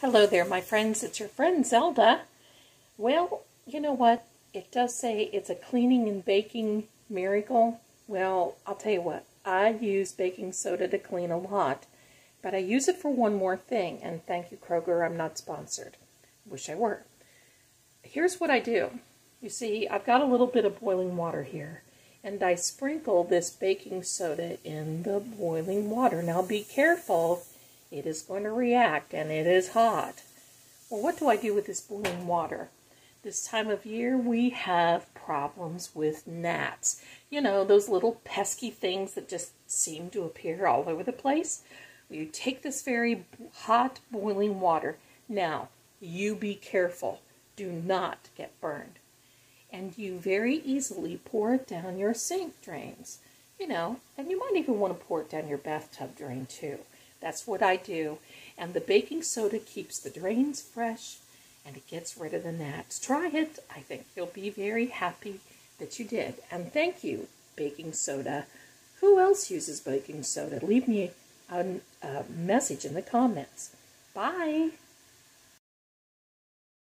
Hello there, my friends. It's your friend Zelda. Well, you know what? It does say it's a cleaning and baking miracle. Well, I'll tell you what. I use baking soda to clean a lot, but I use it for one more thing. And thank you, Kroger. I'm not sponsored. Wish I were. Here's what I do. You see, I've got a little bit of boiling water here, and I sprinkle this baking soda in the boiling water. Now, be careful it is going to react and it is hot. Well, what do I do with this boiling water? This time of year, we have problems with gnats. You know, those little pesky things that just seem to appear all over the place. You take this very hot boiling water. Now, you be careful. Do not get burned. And you very easily pour it down your sink drains. You know, and you might even want to pour it down your bathtub drain too. That's what I do. And the baking soda keeps the drains fresh and it gets rid of the gnats. Try it. I think you'll be very happy that you did. And thank you, baking soda. Who else uses baking soda? Leave me a, a message in the comments. Bye.